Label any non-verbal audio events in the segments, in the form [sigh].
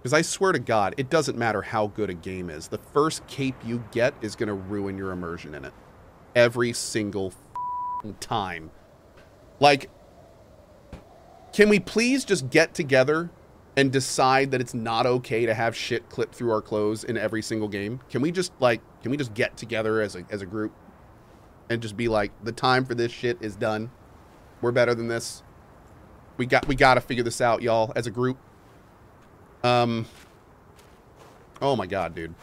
Because I swear to God, it doesn't matter how good a game is. The first cape you get is going to ruin your immersion in it. Every single time. Like, can we please just get together and decide that it's not okay to have shit clipped through our clothes in every single game? Can we just, like, can we just get together as a, as a group and just be like, the time for this shit is done? We're better than this. We got, we got to figure this out, y'all, as a group. Um. Oh my god, dude.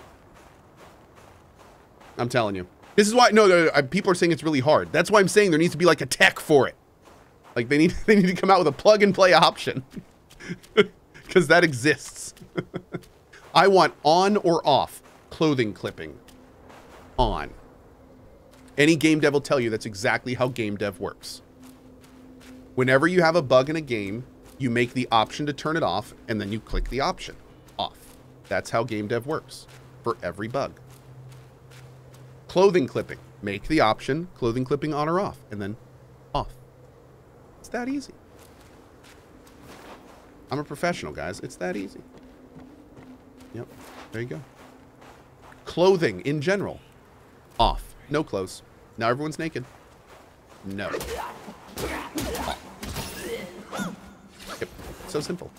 I'm telling you. This is why no, no, no, people are saying it's really hard. That's why I'm saying there needs to be like a tech for it. Like they need [laughs] they need to come out with a plug and play option. [laughs] Cuz that exists. [laughs] I want on or off clothing clipping. On. Any game dev will tell you that's exactly how game dev works. Whenever you have a bug in a game, you make the option to turn it off, and then you click the option off. That's how game dev works for every bug. Clothing clipping. Make the option, clothing clipping on or off, and then off. It's that easy. I'm a professional, guys. It's that easy. Yep. There you go. Clothing in general. Off. No clothes. Now everyone's naked. No. So simple.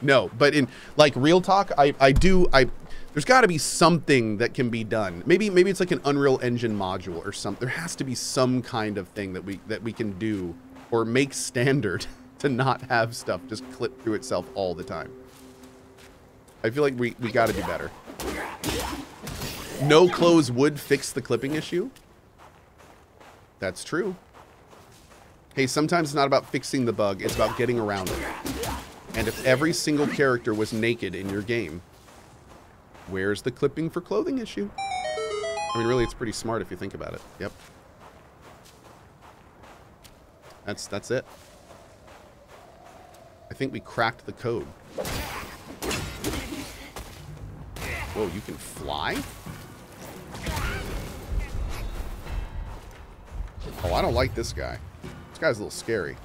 No, but in like real talk, I I do I there's got to be something that can be done. Maybe maybe it's like an Unreal Engine module or something. There has to be some kind of thing that we that we can do or make standard [laughs] to not have stuff just clip through itself all the time. I feel like we we got to do better. No clothes would fix the clipping issue. That's true. Hey, sometimes it's not about fixing the bug, it's about getting around it. And if every single character was naked in your game, where's the clipping for clothing issue? I mean, really, it's pretty smart if you think about it. Yep. That's that's it. I think we cracked the code. Whoa, you can fly? Oh, I don't like this guy. This guy's a little scary.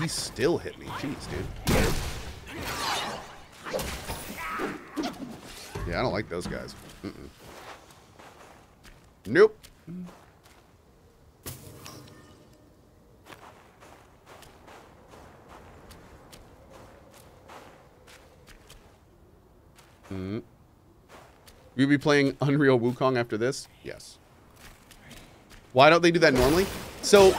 He still hit me. Jeez, dude. Yeah, I don't like those guys. Mm -mm. Nope. Mm. You'll be playing Unreal Wukong after this? Yes. Why don't they do that normally? So,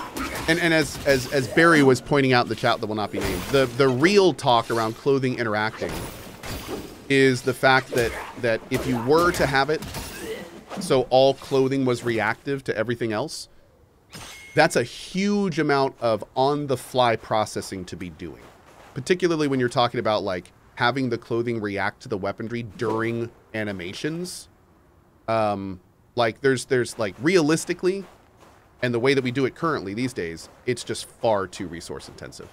and, and as, as, as Barry was pointing out in the chat that will not be named, the, the real talk around clothing interacting is the fact that, that if you were to have it, so all clothing was reactive to everything else, that's a huge amount of on-the-fly processing to be doing. Particularly when you're talking about, like, having the clothing react to the weaponry during animations. Um, like, there's, there's, like, realistically, and the way that we do it currently these days, it's just far too resource intensive.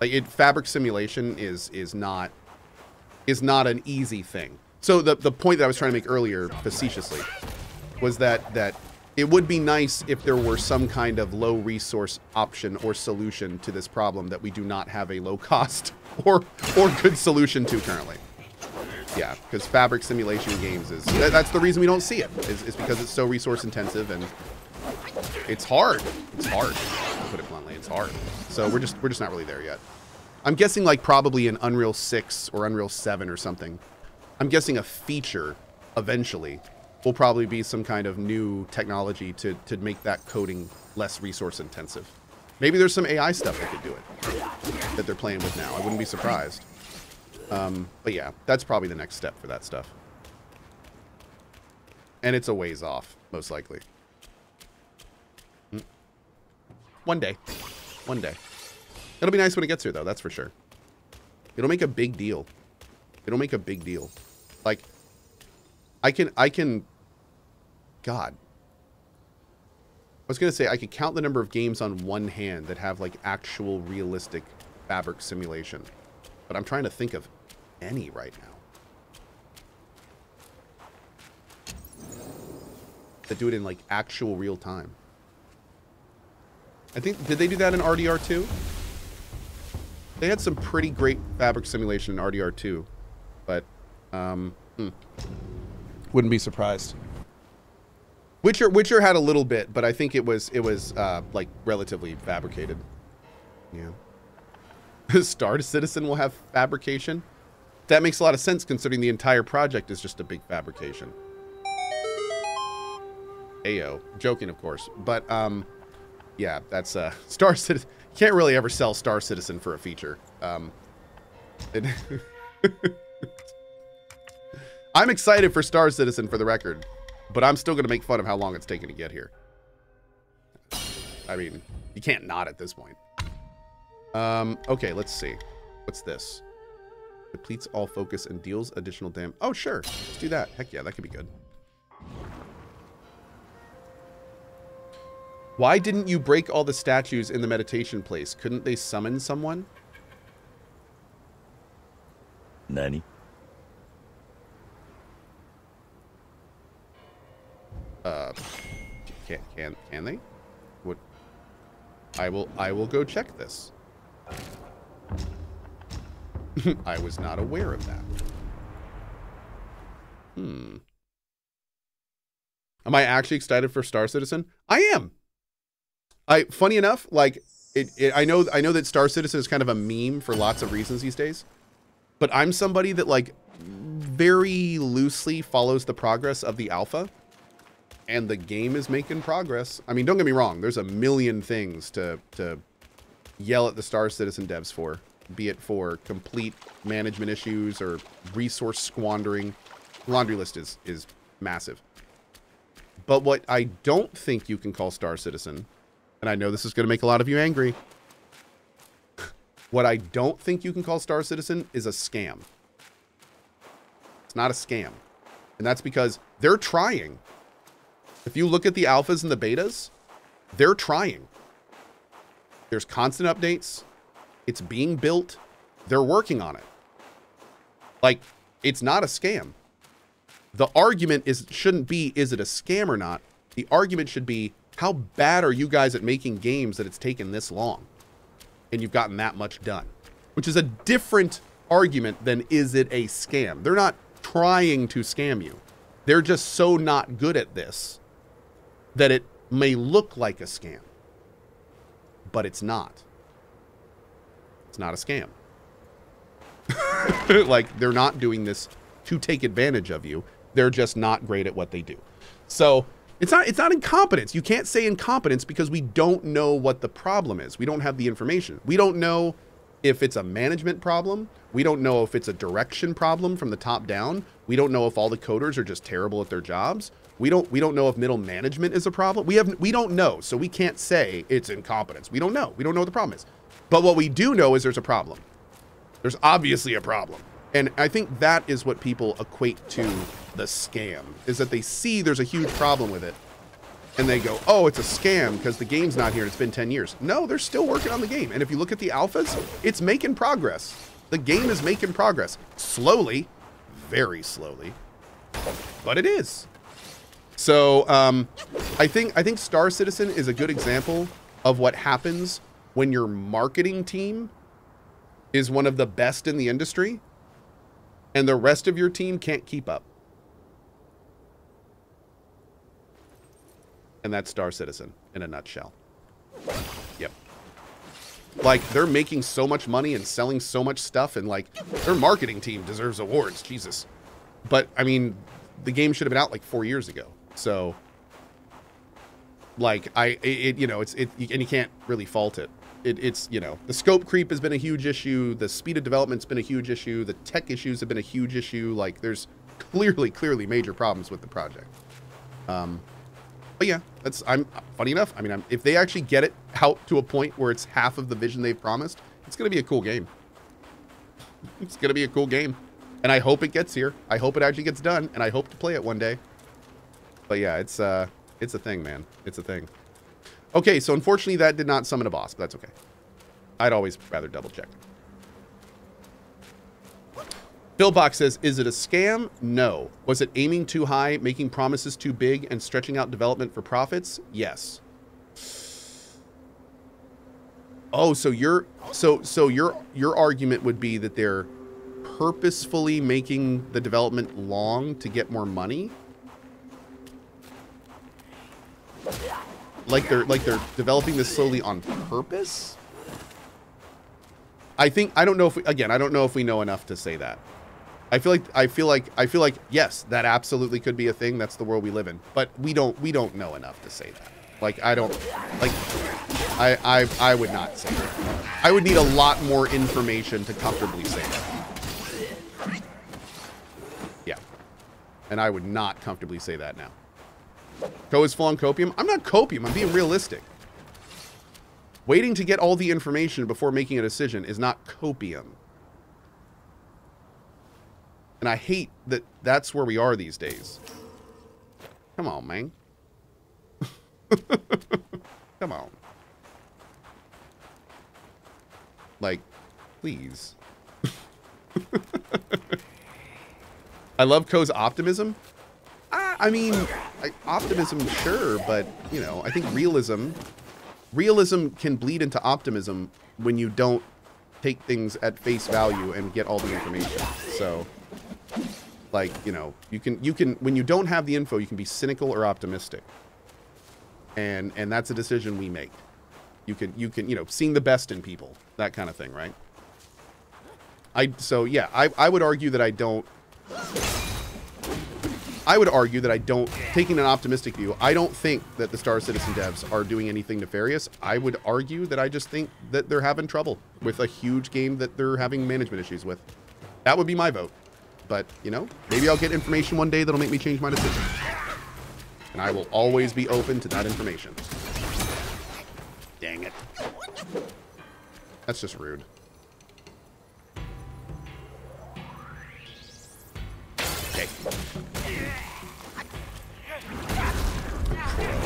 Like it, fabric simulation is is not is not an easy thing. So the the point that I was trying to make earlier, facetiously, was that that it would be nice if there were some kind of low resource option or solution to this problem that we do not have a low cost [laughs] or or good solution to currently. Yeah, because fabric simulation games is that, that's the reason we don't see it is, is because it's so resource intensive and it's hard. It's hard. To put it bluntly, it's hard. So we're just we're just not really there yet. I'm guessing like probably in Unreal 6 or Unreal 7 or something. I'm guessing a feature eventually will probably be some kind of new technology to to make that coding less resource intensive. Maybe there's some AI stuff that could do it that they're playing with now. I wouldn't be surprised. Um, but yeah, that's probably the next step for that stuff. And it's a ways off, most likely. One day. One day. It'll be nice when it gets here, though. That's for sure. It'll make a big deal. It'll make a big deal. Like, I can, I can, God. I was going to say, I could count the number of games on one hand that have, like, actual realistic fabric simulation. But I'm trying to think of any right now. That do it in, like, actual real time. I think, did they do that in RDR2? They had some pretty great fabric simulation in RDR2, but um, hmm. wouldn't be surprised. Witcher Witcher had a little bit, but I think it was it was uh, like relatively fabricated. Yeah. [laughs] Star Citizen will have fabrication. That makes a lot of sense considering the entire project is just a big fabrication. Ayo, joking of course, but um, yeah, that's uh, [laughs] Star Citizen. Can't really ever sell Star Citizen for a feature. Um, [laughs] I'm excited for Star Citizen for the record, but I'm still going to make fun of how long it's taken to get here. I mean, you can't not at this point. Um, okay, let's see. What's this? Depletes all focus and deals additional damage. Oh, sure. Let's do that. Heck yeah, that could be good. Why didn't you break all the statues in the meditation place? Couldn't they summon someone? Nani? Uh, can can can they? What? I will I will go check this. [laughs] I was not aware of that. Hmm. Am I actually excited for Star Citizen? I am. I funny enough, like it, it, I know I know that Star Citizen is kind of a meme for lots of reasons these days. But I'm somebody that like very loosely follows the progress of the alpha. And the game is making progress. I mean, don't get me wrong, there's a million things to to yell at the Star Citizen devs for, be it for complete management issues or resource squandering. laundry list is is massive. But what I don't think you can call Star Citizen and I know this is going to make a lot of you angry. what I don't think you can call Star Citizen is a scam. It's not a scam. And that's because they're trying. If you look at the alphas and the betas, they're trying. There's constant updates. It's being built. They're working on it. Like, it's not a scam. The argument is shouldn't be is it a scam or not? The argument should be how bad are you guys at making games that it's taken this long? And you've gotten that much done. Which is a different argument than is it a scam? They're not trying to scam you. They're just so not good at this that it may look like a scam. But it's not. It's not a scam. [laughs] like, they're not doing this to take advantage of you. They're just not great at what they do. So it's not it's not incompetence. You can't say incompetence because we don't know what the problem is. We don't have the information. We don't know if it's a management problem. We don't know if it's a direction problem from the top down. We don't know if all the coders are just terrible at their jobs. We don't we don't know if middle management is a problem. We have we don't know. So we can't say it's incompetence. We don't know. We don't know what the problem is. But what we do know is there's a problem. There's obviously a problem. And I think that is what people equate to the scam, is that they see there's a huge problem with it. And they go, oh, it's a scam because the game's not here. It's been 10 years. No, they're still working on the game. And if you look at the alphas, it's making progress. The game is making progress. Slowly, very slowly, but it is. So um, I think I think Star Citizen is a good example of what happens when your marketing team is one of the best in the industry and the rest of your team can't keep up. And that's Star Citizen in a nutshell. Yep. Like, they're making so much money and selling so much stuff, and, like, their marketing team deserves awards. Jesus. But, I mean, the game should have been out, like, four years ago. So, like, I, it, you know, it's, it, and you can't really fault it it, it's you know the scope creep has been a huge issue. The speed of development's been a huge issue. The tech issues have been a huge issue. Like there's clearly clearly major problems with the project. Um but yeah that's i'm funny enough i mean I'm, if they actually get it out to a point where it's half of the vision they've promised it's gonna be a cool game. It's gonna be a cool game. And i hope it gets here. I hope it actually gets done and i hope to play it one day. But yeah it's uh it's a thing man. It's a thing Okay, so unfortunately that did not summon a boss, but that's okay. I'd always rather double check. Billbox says, is it a scam? No. Was it aiming too high, making promises too big, and stretching out development for profits? Yes. Oh, so your so so your your argument would be that they're purposefully making the development long to get more money? Like they're like they're developing this slowly on purpose? I think I don't know if we, again, I don't know if we know enough to say that. I feel like I feel like I feel like yes, that absolutely could be a thing. That's the world we live in. But we don't we don't know enough to say that. Like I don't like I I I would not say that. I would need a lot more information to comfortably say that. Yeah. And I would not comfortably say that now. Cohh is full on copium? I'm not copium, I'm being realistic. Waiting to get all the information before making a decision is not copium. And I hate that that's where we are these days. Come on, man. [laughs] Come on. Like, please. [laughs] I love Cohh's optimism. I, mean, optimism, sure, but, you know, I think realism realism can bleed into optimism when you don't take things at face value and get all the information. So, like, you know, you can, you can, when you don't have the info, you can be cynical or optimistic. And, and that's a decision we make. You can, you can, you know, seeing the best in people, that kind of thing, right? I, so yeah, I, I would argue that I don't, I would argue that I don't, taking an optimistic view, I don't think that the Star Citizen devs are doing anything nefarious. I would argue that I just think that they're having trouble with a huge game that they're having management issues with. That would be my vote. But, you know, maybe I'll get information one day that'll make me change my decision. And I will always be open to that information. Dang it. That's just rude.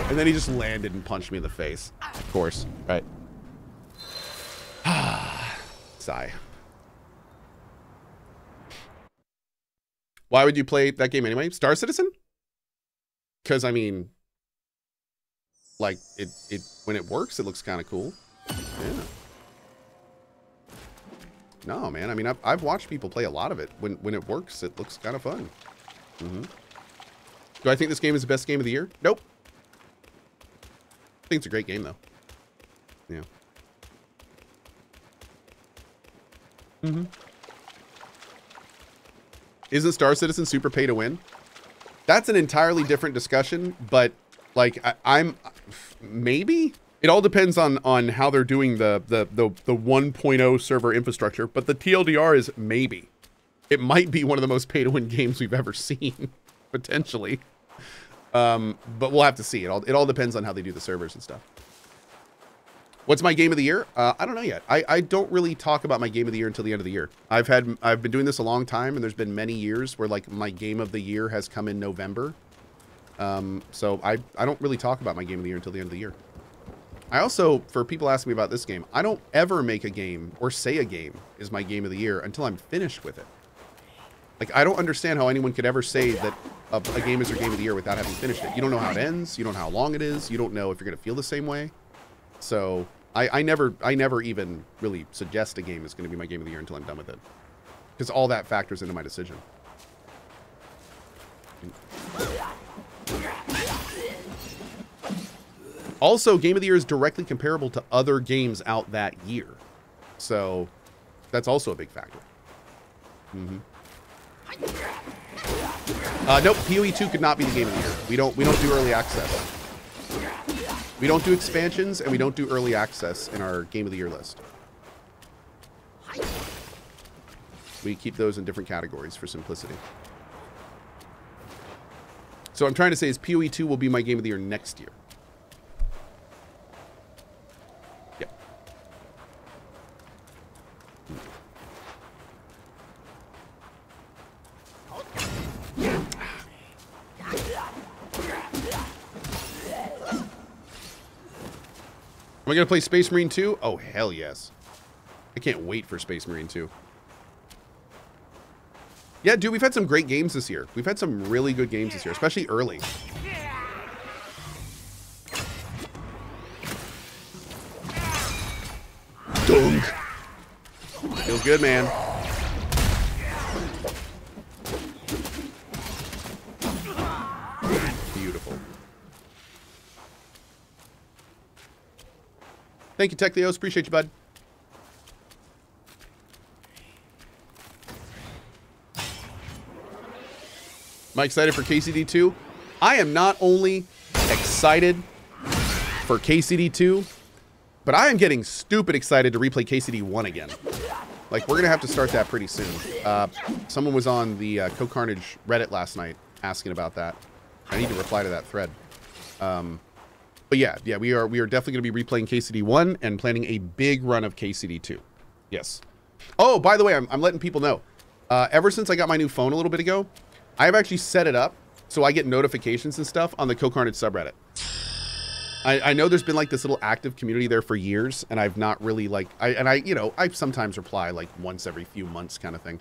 And then he just landed and punched me in the face. Of course. Right. [sighs] Sigh. Why would you play that game anyway? Star Citizen? Because, I mean, like, it, it when it works, it looks kind of cool. Yeah. No, man. I mean, I've, I've watched people play a lot of it. When, when it works, it looks kind of fun. Mm -hmm. Do I think this game is the best game of the year? Nope. I think it's a great game, though. Yeah. Mm-hmm. Isn't Star Citizen super pay to win? That's an entirely different discussion, but like I, am maybe it all depends on on how they're doing the the the the 1.0 server infrastructure. But the TLDR is maybe. It might be one of the most pay to win [laughs] games we've ever seen, [laughs] potentially. Um, but we'll have to see. It all, it all depends on how they do the servers and stuff. What's my game of the year? Uh, I don't know yet. I, I don't really talk about my game of the year until the end of the year. I've had I've been doing this a long time, and there's been many years where like my game of the year has come in November. Um, so I I don't really talk about my game of the year until the end of the year. I also, for people asking me about this game, I don't ever make a game or say a game is my game of the year until I'm finished with it. Like I don't understand how anyone could ever say that a, a, game is your game of the year without having finished it. You don't know how it ends. You don't know how long it is. You don't know if you're going to feel the same way. So I, I never, I never even really suggest a game is going to be my game of the year until I'm done with it, because all that factors into my decision. Also, game of the year is directly comparable to other games out that year, so that's also a big factor. Mm-hmm. Uh, nope, PoE 2 could not be the game of the year. We don't we don't do early access. We don't do expansions and we don't do early access in our game of the year list. We keep those in different categories for simplicity. So I'm trying to say is PoE 2 will be my game of the year next year. Am I going to play Space Marine 2? Oh, hell yes. I can't wait for Space Marine 2. Yeah, dude, we've had some great games this year. We've had some really good games this year, especially early. Dunk. Feels good, man. Thank you, Tech Theos. Appreciate you, bud. Am I excited for KCD 2? I am not only excited for KCD 2, but I am getting stupid excited to replay KCD 1 again. Like, we're going to have to start that pretty soon. Uh, someone was on the uh, CohhCarnage Reddit last night asking about that. I need to reply to that thread. Um, but yeah, yeah, we are we are definitely going to be replaying KCD 1 and planning a big run of KCD 2. Yes. Oh, by the way, I'm, I'm letting people know. Uh, ever since I got my new phone a little bit ago, I've actually set it up so I get notifications and stuff on the CohhCarnage subreddit. I, I, know there's been like this little active community there for years, and I've not really like I and I you know I sometimes reply like once every few months kind of thing,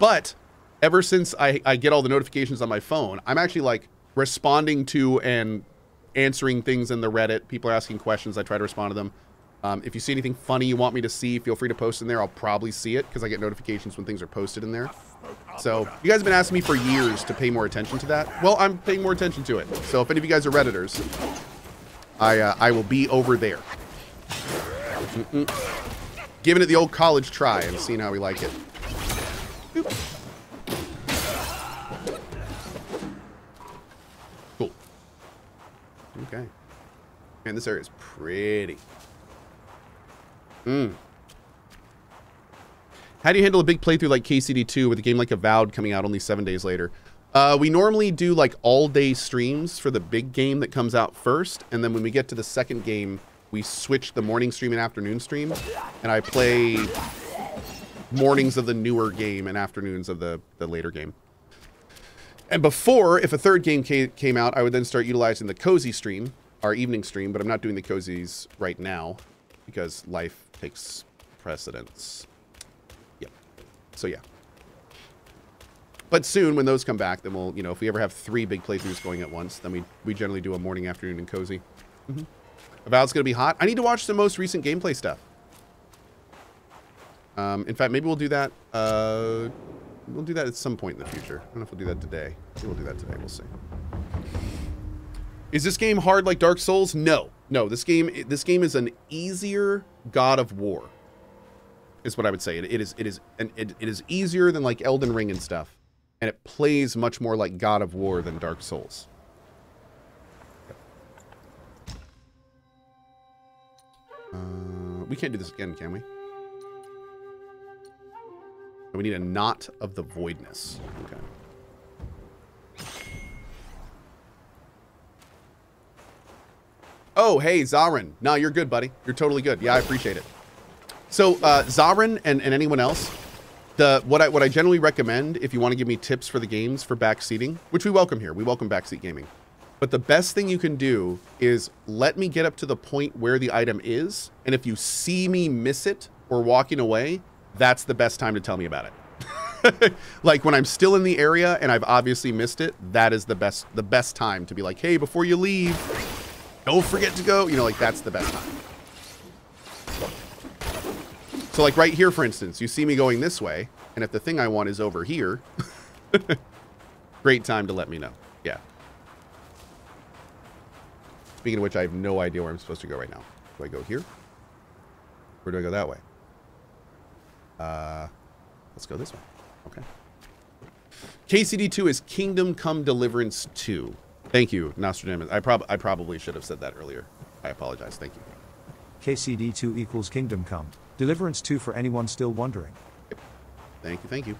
but ever since I, I get all the notifications on my phone, I'm actually like responding to and answering things in the Reddit. People are asking questions, I try to respond to them. Um, if you see anything funny you want me to see, feel free to post in there. I'll probably see it because I get notifications when things are posted in there. So you guys have been asking me for years to pay more attention to that. Well, I'm paying more attention to it. So if any of you guys are Redditors, I, uh, I will be over there. Mm -mm. Giving it the old college try and seeing how we like it. Okay. Man, this area is pretty. Hmm. How do you handle a big playthrough like KCD2 with a game like Avowed coming out only seven days later? Uh, we normally do like all day streams for the big game that comes out first. And then when we get to the second game, we switch the morning stream and afternoon stream. And I play mornings of the newer game and afternoons of the, the later game. And before, if a third game came out, I would then start utilizing the cozy stream, our evening stream, but I'm not doing the cozies right now because life takes precedence. Yep. So yeah. But soon, when those come back, then we'll, you know, if we ever have three big playthroughs going at once, then we, we generally do a morning, afternoon, and cozy. Mm -hmm. Avowed's going to be hot. I need to watch the most recent gameplay stuff. Um, in fact, maybe we'll do that. Uh, we'll do that at some point in the future. I don't know if we'll do that today. We'll do that today. We'll see. Is this game hard like Dark Souls? No. No, this game this game is an easier God of War is what I would say. It, it is it is and it, it is easier than like Elden Ring and stuff, and it plays much more like God of War than Dark Souls. Uh, we can't do this again, can we? We need a knot of the voidness. Okay. Oh, hey, Zarin. No, you're good, buddy. You're totally good. Yeah, I appreciate it. So uh, Zarin and, and anyone else, the what I what I generally recommend if you want to give me tips for the games for backseating, which we welcome here, we welcome backseat gaming. But the best thing you can do is let me get up to the point where the item is, and if you see me miss it or walking away, that's the best time to tell me about it. [laughs] like when I'm still in the area and I've obviously missed it, that is the best the best time to be like, hey, before you leave, don't forget to go. You know, like that's the best time. So like right here, for instance, you see me going this way, and if the thing I want is over here, [laughs] great time to let me know. Yeah. Speaking of which, I have no idea where I'm supposed to go right now. Do I go here? Or do I go that way? Uh, let's go this way. Okay. KCD2 is Kingdom Come Deliverance 2. Thank you, Nostradamus. I, prob I probably should have said that earlier. I apologize. Thank you. KCD2 equals Kingdom Come. Deliverance 2 for anyone still wondering. Thank you, thank you.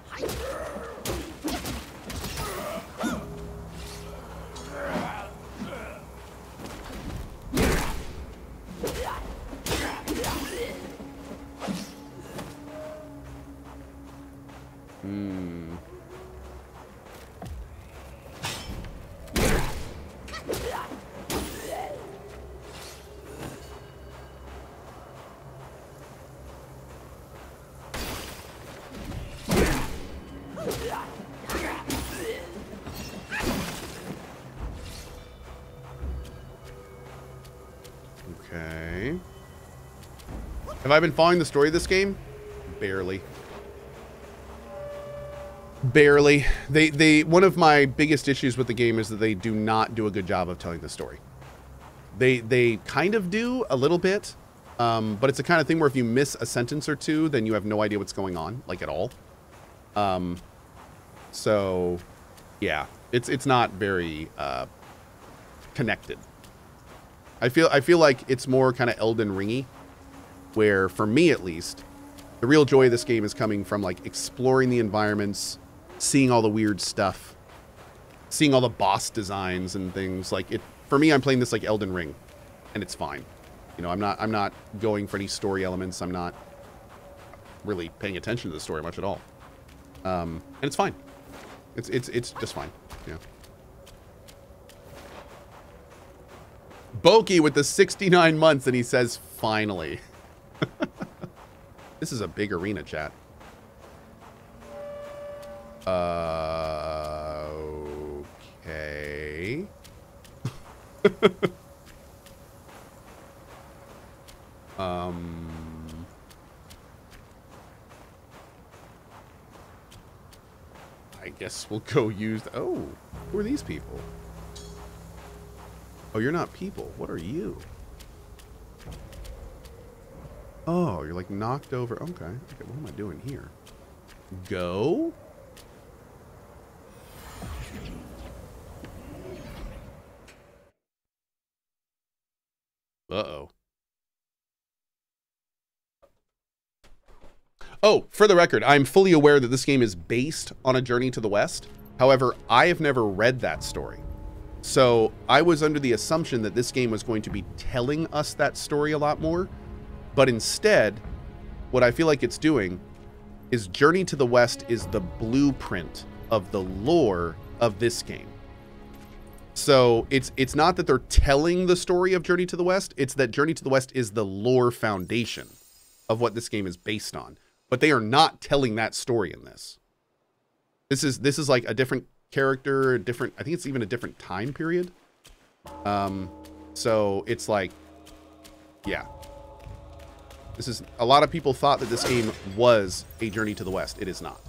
Hmm. Have I been following the story of this game? Barely. Barely. They they one of my biggest issues with the game is that they do not do a good job of telling the story. They they kind of do a little bit, um, but it's the kind of thing where if you miss a sentence or two, then you have no idea what's going on, like at all. Um, so, yeah, it's it's not very uh, connected. I feel I feel like it's more kind of Elden Ringy, where for me at least, the real joy of this game is coming from like exploring the environments, seeing all the weird stuff, seeing all the boss designs and things. Like it for me, I'm playing this like Elden Ring, and it's fine. You know, I'm not I'm not going for any story elements. I'm not really paying attention to the story much at all, um, and it's fine. It's it's it's just fine. Yeah. Boki with the 69 months, and he says, finally. [laughs] this is a big arena, chat. Okay. [laughs] um... I guess we'll go use... Oh, who are these people? Oh, you're not people. What are you? Oh, you're like knocked over. Okay. Okay, what am I doing here? Go? Uh-oh. Oh, for the record, I'm fully aware that this game is based on A Journey to the West. However, I have never read that story. So I was under the assumption that this game was going to be telling us that story a lot more. But instead, what I feel like it's doing is Journey to the West is the blueprint of the lore of this game. So it's it's not that they're telling the story of Journey to the West, it's that Journey to the West is the lore foundation of what this game is based on. But they are not telling that story in this. This is this is like a different character, different, I think it's even a different time period. Um, so it's like, yeah. This is, a lot of people thought that this game was a Journey to the West. It is not.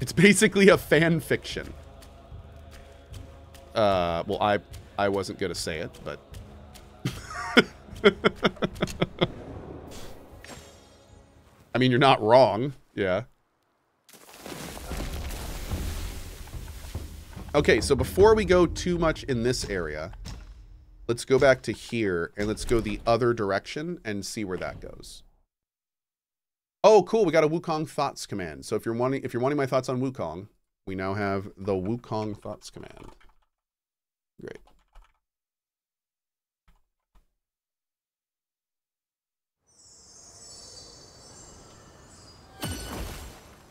It's basically a fan fiction. Uh, well, I, I wasn't going to say it, but... [laughs] I mean, you're not wrong. Yeah. Okay, so before we go too much in this area, let's go back to here and let's go the other direction and see where that goes. Oh, cool. We got a Wukong thoughts command. So if you're wanting if you're wanting my thoughts on Wukong, we now have the Wukong thoughts command. Great.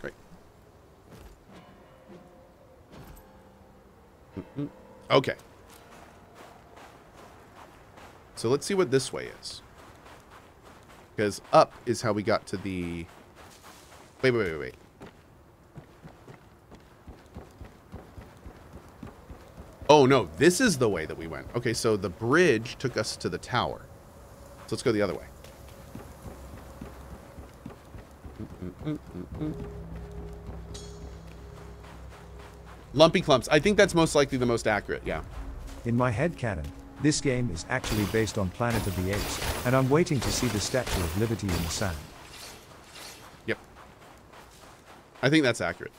Great. Okay. So let's see what this way is. Because up is how we got to the... Wait, wait, wait, wait. Oh, no. This is the way that we went. Okay, so the bridge took us to the tower. So let's go the other way. Lumpy clumps. I think that's most likely the most accurate, yeah. In my head canon, this game is actually based on Planet of the Apes, and I'm waiting to see the Statue of Liberty in the sand. Yep. I think that's accurate.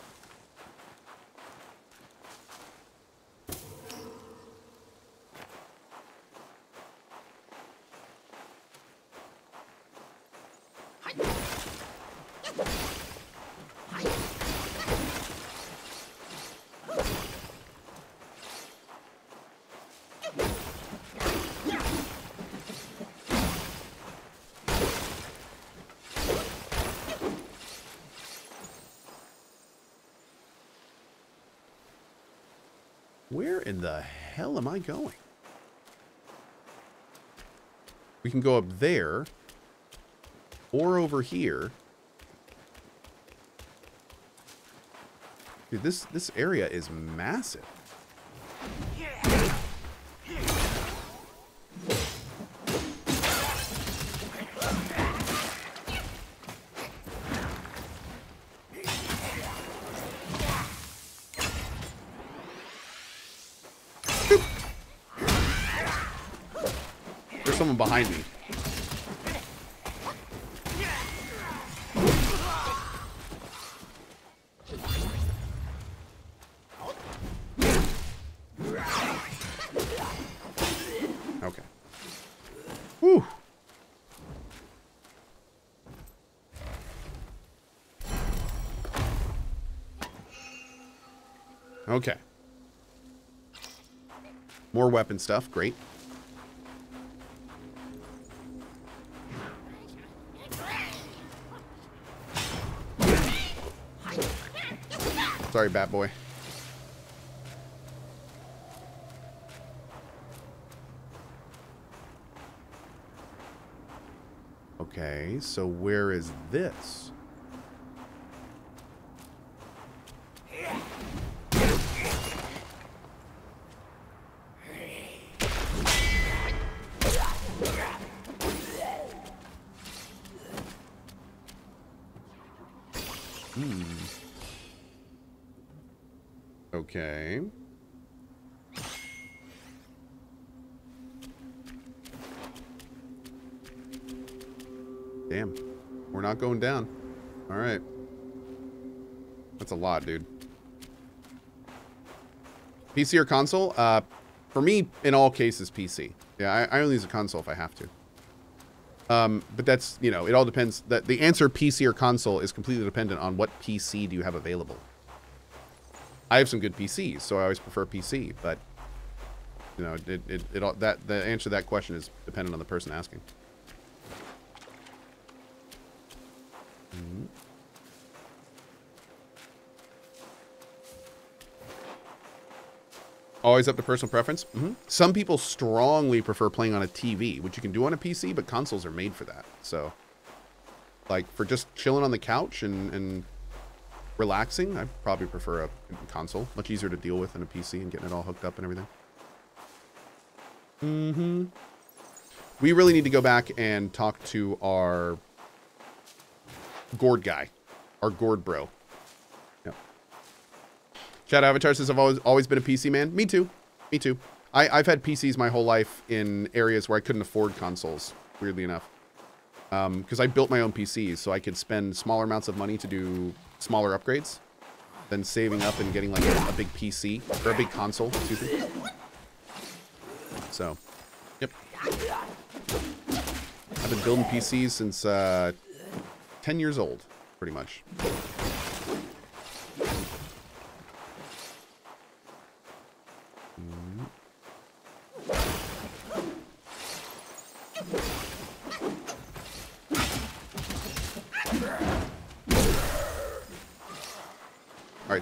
Where in the hell am I going? We can go up there. Or over here. Dude, this, this area is massive. Okay. More weapon stuff. Great. Sorry, Bat Boy. Okay, so where is this? Hmm. Okay. Damn. We're not going down. All right. That's a lot, dude. PC or console? Uh, for me, in all cases, PC. Yeah, I, I only use a console if I have to. Um, but that's, you know, it all depends. That The answer PC or console is completely dependent on what PC do you have available. I have some good PCs, so I always prefer PC, but, you know, it, it, it all, that, the answer to that question is dependent on the person asking. Always up to personal preference. hmm Some people strongly prefer playing on a TV, which you can do on a PC, but consoles are made for that. So, like for just chilling on the couch and, and relaxing, I probably prefer a console. Much easier to deal with than a PC and getting it all hooked up and everything. Mm-hmm. We really need to go back and talk to our gourd guy, our gourd bro. Chat Avatar says I've always always been a PC man. Me too. Me too. I, I've had PCs my whole life in areas where I couldn't afford consoles, weirdly enough. Because I built my own PCs, so I could spend smaller amounts of money to do smaller upgrades than saving up and getting like a, a big PC, or a big console, excuse me. So, yep. I've been building PCs since uh, 10 years old, pretty much.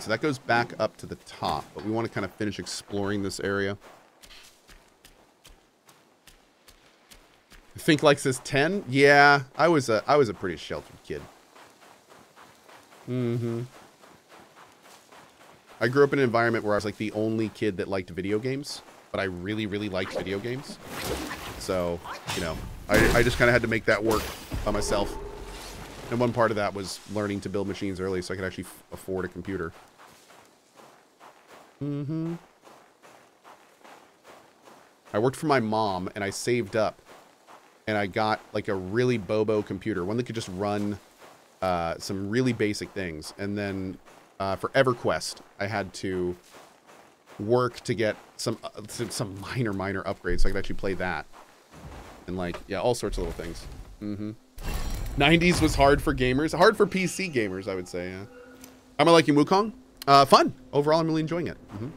So that goes back up to the top, but we want to kind of finish exploring this area. Think like this 10? Yeah, I was a I was a pretty sheltered kid. Mm-hmm. I grew up in an environment where I was like the only kid that liked video games, but I really, really liked video games. So, you know, I, I just kind of had to make that work by myself. And one part of that was learning to build machines early so I could actually afford a computer. Mm-hmm. I worked for my mom and I saved up and I got like a really bobo computer, one that could just run uh, some really basic things. And then uh, for EverQuest, I had to work to get some uh, some minor minor upgrades so I could actually play that. And like yeah, all sorts of little things. Mm-hmm. 90s was hard for gamers, hard for PC gamers, I would say. Yeah. Am I liking Wukong? Uh, fun. Overall, I'm really enjoying it. Mm-hmm.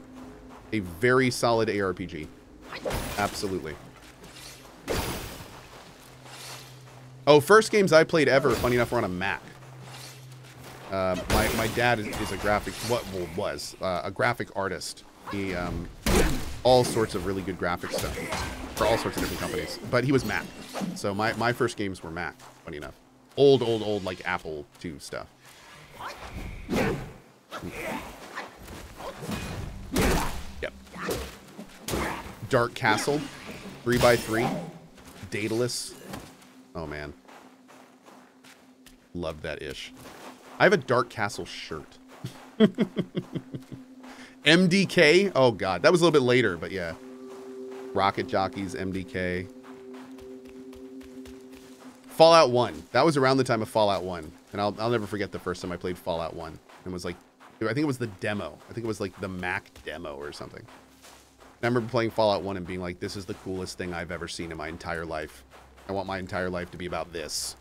A very solid ARPG. Absolutely. Oh, first games I played ever, funny enough, were on a Mac. Uh, my, my dad is, is a graphic, what well, was, uh, a graphic artist. He, um, all sorts of really good graphic stuff for all sorts of different companies. But he was Mac. So my, my first games were Mac, funny enough. Old, old, old, like Apple II stuff. Yep. Dark Castle, 3x3, Daedalus. Oh, man. Love that ish. I have a Dark Castle shirt. [laughs] MDK? Oh, God. That was a little bit later, but yeah. Rocket Jockeys, MDK. Fallout 1. That was around the time of Fallout 1. And I'll, I'll never forget the first time I played Fallout 1. And was like, I think it was the demo. I think it was like the Mac demo or something. I remember playing Fallout 1 and being like, this is the coolest thing I've ever seen in my entire life. I want my entire life to be about this.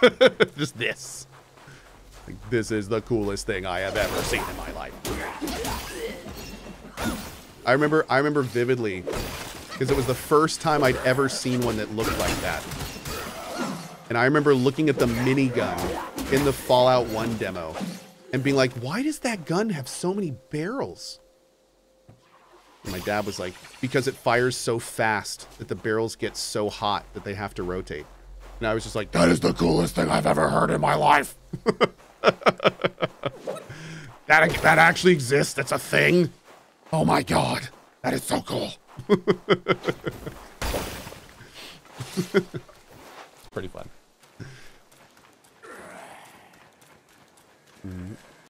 [laughs] Just this. Like, this is the coolest thing I have ever seen in my life. I remember I remember vividly because it was the first time I'd ever seen one that looked like that. And I remember looking at the minigun in the Fallout 1 demo and being like, why does that gun have so many barrels? And my dad was like, because it fires so fast that the barrels get so hot that they have to rotate. And I was just like, that is the coolest thing I've ever heard in my life. [laughs] that, that actually exists. It's a thing. Oh my God. That is so cool. [laughs] pretty fun. Mm -hmm.